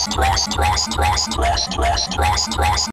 rest, rest, rest, rest, rest, rest, rest, rest.